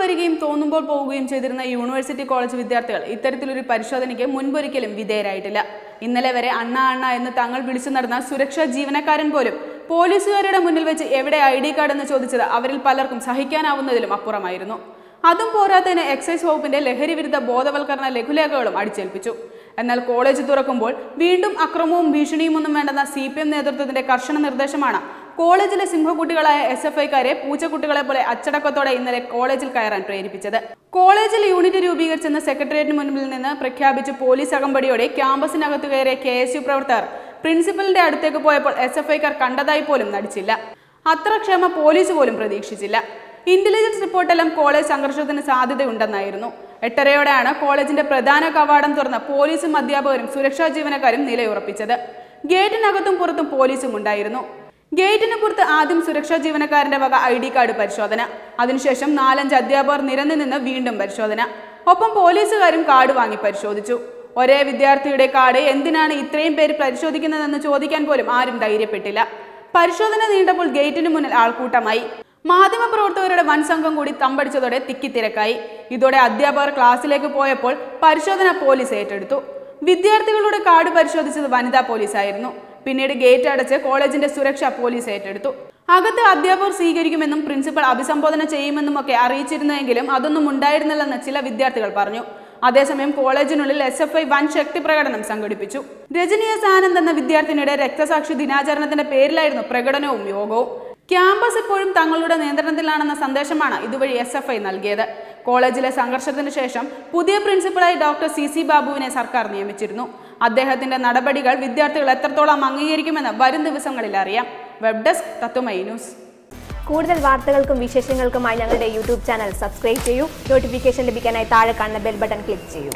വരികയും തോന്നുമ്പോൾ പോവുകയും ചെയ്തിരുന്ന യൂണിവേഴ്സിറ്റി കോളേജ് വിദ്യാർത്ഥികൾ ഇത്തരത്തിലൊരു പരിശോധനയ്ക്ക് മുൻപൊരിക്കലും വിധേയരായിട്ടില്ല. ഇന്നലെ വരെ അണ്ണ അണ്ണ എന്ന് തങ്ങൾ വിളിച്ചു നടന്ന സുരക്ഷാ ജീവനക്കാരൻ പോലും പോലീസുകാരുടെ മുന്നിൽ വെച്ച് എവിടെ ഐ ഡി കാർഡ് എന്ന് ചോദിച്ചത് അവരിൽ പലർക്കും സഹിക്കാനാവുന്നതിലും അപ്പുറമായിരുന്നു. അതും പോരാത്തതിന് എക്സൈസ് വകുപ്പിന്റെ ലഹരി വിരുദ്ധ ബോധവൽക്കരണ ലഘുലേഖകളും അടിച്ചേൽപ്പിച്ചു. എന്നാൽ കോളേജ് തുറക്കുമ്പോൾ വീണ്ടും അക്രമവും ഭീഷണിയും ഒന്നും വേണ്ടെന്ന സി പി എം നേതൃത്വത്തിന്റെ കർശന നിർദ്ദേശമാണ് കോളേജിലെ സിംഹക്കുട്ടികളായ എസ് എഫ് ഐക്കാരെ പൂച്ചക്കുട്ടികളെ പോലെ അച്ചടക്കത്തോടെ ഇന്നലെ കോളേജിൽ കയറാൻ പ്രേരിപ്പിച്ചത്. കോളേജിൽ യൂണിറ്റ് രൂപീകരിച്ചെന്ന് സെക്രട്ടേറിയറ്റിന് മുന്നിൽ നിന്ന് പ്രഖ്യാപിച്ച് പോലീസ് അകമ്പടിയോടെ ക്യാമ്പസിനകത്ത് കയറിയ കെ എസ് യു പ്രവർത്തകർ പ്രിൻസിപ്പലിന്റെ അടുത്തേക്ക് പോയപ്പോൾ എസ് എഫ് ഐക്കാർ കണ്ടതായി പോലും നടിച്ചില്ല. അത്ര ക്ഷമ പോലീസ് പോലും പ്രതീക്ഷിച്ചില്ല. ഇന്റലിജൻസ് റിപ്പോർട്ടെല്ലാം കോളേജ് സംഘർഷത്തിന് സാധ്യതയുണ്ടെന്നായിരുന്നു. എട്ടരയോടെയാണ് കോളേജിന്റെ പ്രധാന കവാടം തുറന്ന പോലീസും അധ്യാപകരും സുരക്ഷാ ജീവനക്കാരും നിലയുറപ്പിച്ചത്. ഗേറ്റിനകത്തും പുറത്തും പോലീസും ഉണ്ടായിരുന്നു. ഗേറ്റിന് പുറത്ത് ആദ്യം സുരക്ഷാ ജീവനക്കാരന്റെ വക ഐ ഡി കാർഡ് പരിശോധന. അതിനുശേഷം നാലഞ്ച് അധ്യാപകർ നിരന്നു നിന്ന് വീണ്ടും പരിശോധന. ഒപ്പം പോലീസുകാരും കാർഡ് വാങ്ങി പരിശോധിച്ചു. ഒരേ വിദ്യാർത്ഥിയുടെ കാർഡ് എന്തിനാണ് ഇത്രയും പേര് പരിശോധിക്കുന്നതെന്ന് ചോദിക്കാൻ പോലും ആരും ധൈര്യപ്പെട്ടില്ല. പരിശോധന നീണ്ടപ്പോൾ ഗേറ്റിന് മുന്നിൽ ആൾക്കൂട്ടമായി. മാധ്യമപ്രവർത്തകരുടെ വൻ സംഘം കൂടി തമ്പടിച്ചതോടെ തിക്കിത്തിരക്കായി. ഇതോടെ അധ്യാപകർ ക്ലാസ്സിലേക്ക് പോയപ്പോൾ പരിശോധന പോലീസ് ഏറ്റെടുത്തു. വിദ്യാർത്ഥികളുടെ കാർഡ് പരിശോധിച്ചത് വനിതാ പോലീസായിരുന്നു. പിന്നീട് ഗേറ്റ് അടച്ച് കോളേജിന്റെ സുരക്ഷ പോലീസ് ഏറ്റെടുത്തു. അകത്ത് അധ്യാപകർ സ്വീകരിക്കുമെന്നും പ്രിൻസിപ്പൽ അഭിസംബോധന ചെയ്യുമെന്നും ഒക്കെ അറിയിച്ചിരുന്നെങ്കിലും അതൊന്നും ഉണ്ടായിരുന്നില്ലെന്ന് ചില വിദ്യാർത്ഥികൾ പറഞ്ഞു. അതേസമയം കോളേജിനുള്ളിൽ എസ് എഫ് ഐ വൻ ശക്തി പ്രകടനം സംഘടിപ്പിച്ചു. രജനീയ സാനന്ദ് എന്ന വിദ്യാർത്ഥിനിയുടെ രക്തസാക്ഷി ദിനാചരണത്തിന്റെ പേരിലായിരുന്നു പ്രകടനവും യോഗവും. ക്യാമ്പസ് ഇപ്പോഴും തങ്ങളുടെ നിയന്ത്രണത്തിലാണെന്ന സന്ദേശമാണ് ഇതുവഴി എസ് എഫ് ഐ നൽകിയത്. കോളേജിലെ സംഘർഷത്തിന് ശേഷം പുതിയ പ്രിൻസിപ്പലായി ഡോക്ടർ സി സി ബാബുവിനെ സർക്കാർ നിയമിച്ചിരുന്നു. അദ്ദേഹത്തിന്റെ നടപടികൾ വിദ്യാർത്ഥികൾ എത്രത്തോളം അംഗീകരിക്കുമെന്ന് വരും ദിവസങ്ങളിൽ അറിയാം. വെബ് ഡെസ്ക് തത്വമൈ ന്യൂസ് കൂടുതൽ വാർത്തകൾക്കും വിശേഷങ്ങൾക്കുമായി ഞങ്ങളുടെ യൂട്യൂബ് ചാനൽ സബ്സ്ക്രൈബ് ചെയ്യൂ. നോട്ടിഫിക്കേഷൻ ലഭിക്കാനായി താഴെ കാണുന്ന ബെൽ ബട്ടൺ ക്ലിക്ക് ചെയ്യൂ.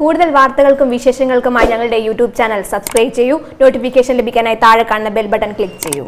കൂടുതൽ വാർത്തകൾക്കും വിശേഷങ്ങൾക്കുമായി ഞങ്ങളുടെ യൂട്യൂബ് ചാനൽ സബ്സ്ക്രൈബ് ചെയ്യൂ. നോട്ടിഫിക്കേഷൻ ലഭിക്കാനായി താഴെ കാണുന്ന ബെൽ ബട്ടൺ ക്ലിക്ക് ചെയ്യൂ.